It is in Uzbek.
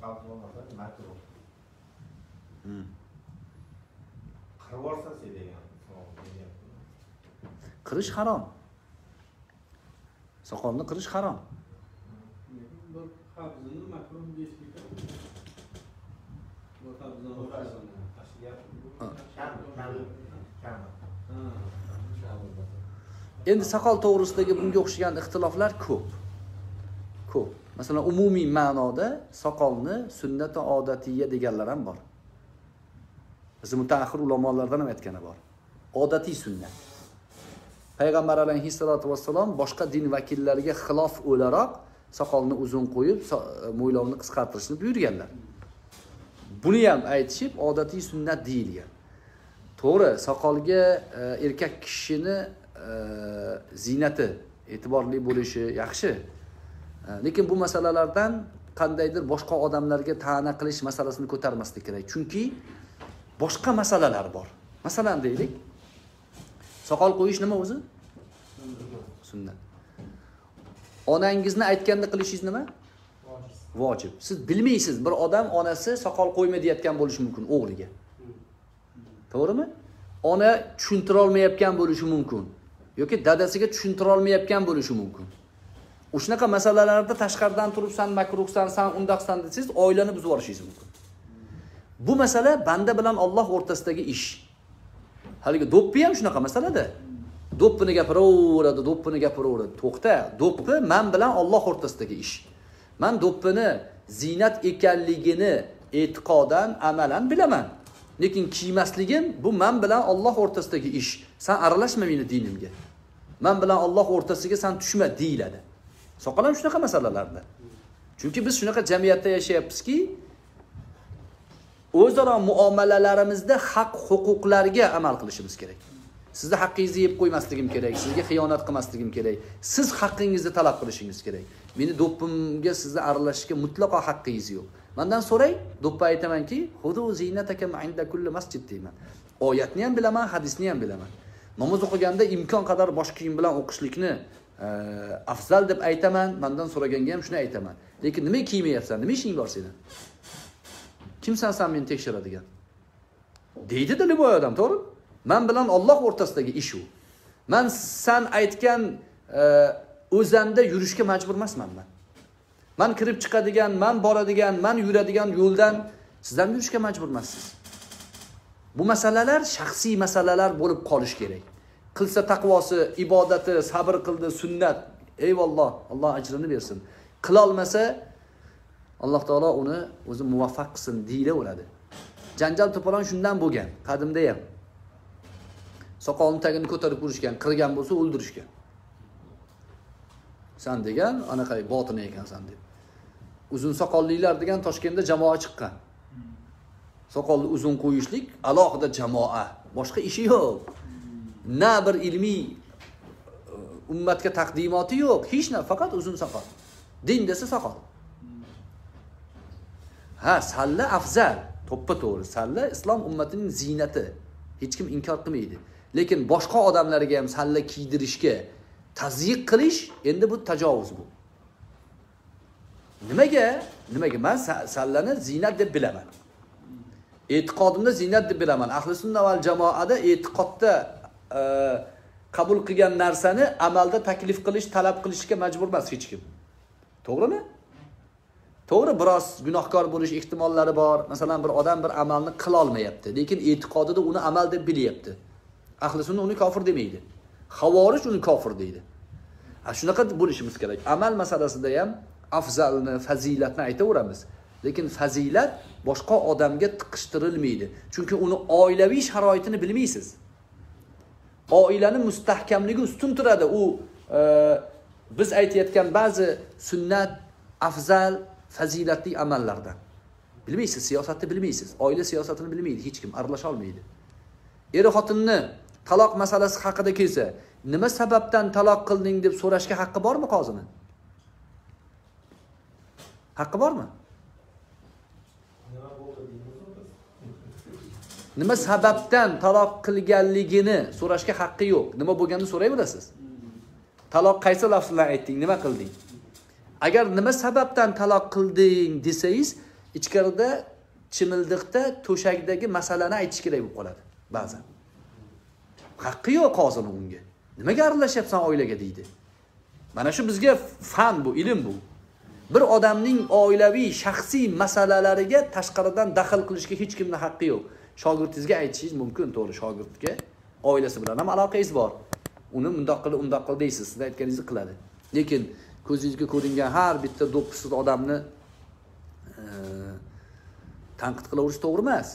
makruh Hmm. qirib yuborsa sen degan savol kelyapti. qirish harom. Soqolni qirish harom. Endi soqol to'g'risidagi bunga o'xshagan ixtiloflar ko'p. Ko'p masalan umumiy ma'noda soqolni sunnati odatiya deganlar ham bor. Bizni mutaaxir ulamolardan ham aytgani bor. Odatiy sunnat. Payg'ambar alayhissalotu vassalom boshqa din vakillariga xilof o'laroq soqolni uzun qo'yib so- e, mo'ylovni qisqartirishni buyurganlar. Buni ham aytishib odatiy sunnat deyilgan. To'g'ri soqolga e, erkak kishini e, ziynati e'tiborli bo'lishi yaxshi. Lekin bu masalalardan qandaydir boshqa odamlarga ta'na qilish masalasini ko'tarmaslik kerak. Chunki boshqa masalalar bor. Masalan deylik soqol qo'yish nima o'zi? Sunnat. Onangizni aytganini qilishingiz nima? Vojib. Siz bilmaysiz bir odam onasi soqol qo'yma deyayotgan bo'lishi mumkin o'g'liga. To'g'rimi? Ona tushuntirolmayotgan bo'lishi mumkin yoki dadasiga tushuntirolmayotgan bo'lishi mumkin shunaqa masalalarda tashqaridan turibsan makruhsan san undaqsan desangiz oilani buzib yuborishingiz mumkin. Bu masala banda bilan olloh o'rtasidagi ish. Haligi do'ppi ham shunaqa masalada. Do'ppini gapiraveradi do'ppini gapiraveradi. To'xta do'ppi man bilan olloh o'rtasidagi ish. Man do'ppini ziynat ekanligini e'tiqodan amalan bilaman. Lekin kiymasligim bu man bilan olloh o'rtasidagi ish. San aralashma meni dinimga. Man bilan olloh o'rtasiga san tushma deyiladi. Soqol ham shunaqa masalalarda. Chunki biz shunaqa jamiyatda yashayapmizki o'zaro muomalalarimizda haq huquqlarga amal qilishimiz kerak. Sizni haqqingizni yeb qo'ymasligim kerak sizga xiyonat qilmasligim kerak. Siz haqqingizni talab qilishingiz kerak. Meni do'ppimga sizni aralashishga mutlaqo haqqingiz yo'q. Mandan so'rang do'ppi aytamanki hudu inda kulli masjid deyman. Oyatni ham bilaman hadisni ham bilaman. Namoz o'qiganda imkon qadar bosh kiyim bilan o'qishlikni afzal deb aytaman mandan so'raganga ham shuni aytaman. Lekin nima kiymayapsan? Nima ishing bor seni kimsan san meni tekshiradigan? Deydida любой odam to'g'rimi man bilan olloh o'rtasidagi ish u. Man san aytgan e, o'zanda yurishga majbur emasman man. Man kirib chiqadigan man boradigan man yuradigan yo'ldan siz ham yurishga majbur emassiz bu masalalar shaxsiy masalalar bo'lib qolishi kerak. Qilsa taqvosi ibodati sabr qildi sunnat. Eyvalloh alloh ajrini bersin. Qilolmasa alloh taolo uni o'zi muvaffaq qilsin deyilaveradi janjal to'polon shundan bo'lgan qadimda ham. Soqolini tagini ko'tarib urishgan qirgan bo'lsa o'ldirishgan. San degan anaqa botin ekansan deb. Uzun soqollilar degan toshkentda jamoa chiqqan. Soqolni uzun qo'yishlik alohida jamoa boshqa ishi yo'q. Na bir ilmiy e, ummatga taqdimoti yo'q. Hech narsa faqat uzun soqol din desa soqol ha salla afzal. To'ppa to'g'ri. Salla islom ummatining ziynati. Hech kim inkor qilmaydi. Lekin boshqa odamlarga ham salla kiydirishga tazyiq qilish endi bu tajovuz bu. Nimaga? Nimaga? Man sallani ziynat deb bilaman. E'tiqodimda ziynat deb bilaman. Ahli sunna val jamoada e'tiqodda qabul qilgan narsani amalda taklif qilish talab qilishga majbur emas hech kim. To'g'rimi? To'g'ri biroz gunohkor bo'lish ehtimollari bor. Masalan bir odam bir amalni qilolmayapti lekin e'tiqodida uni amal deb bilyapti. Ahli sunna uni kofir demaydi. Havorij uni kofir deydi. Shunaqa bo'lishimiz kerak. Amal masalasida ham afzalni fazilatni aytaveramiz. Lekin fazilat boshqa odamga tiqishtirilmaydi. Chunki uni oilaviy sharoitini bilmaysiz. Oilani mustahkamligi ustun turadi. U e, biz aytayotgan ba'zi sunnat afzal fazilatli amallardan. Bilmaysiz siyosatni bilmaysiz. Oila siyosatini bilmaydi hech kim aralasha olmaydi. Er xotinni taloq masalasi haqida kelsa nima sababdan taloq qilding deb so'rashga haqqi bormi qozini? Haqqi bormi nima bo'ldi deymiz biz nima sababdan taloq qilganligini so'rashga haqqi yo'q. Nima bo'lganini so'rayverasiz. Taloq qaysi lafz bilan aytding nima qilding? Agar nima sababdan taloq qilding desangiz ichkarida chimildiqda to'shakdagi masalani aytish kerak bo'lib qoladi ba'zan. Haqqi yo'q qozini unga. Nimaga aralashyapsan oilaga deydi. Mana shu bizga fan bu ilm bu. Bir odamning oilaviy shaxsiy masalalariga tashqaridan daxl qilishga hech kimni haqqi yo'q. Shogirdingizga aytishingiz mumkin to'g'ri shogirdga oilasi bilan ham aloqangiz bor. Uni mundoq qil undoq qil deysiz sizni aytganingizni qiladi. Lekin ko'zingizga ko'ringan har bitta do'ppisiz odamni tanqid qilaverish to'g'ri emas.